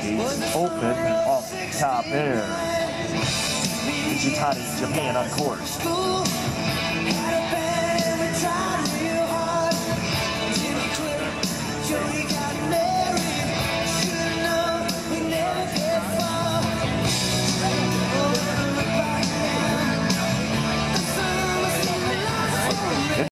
He's open off top air. Jitani Japan on course.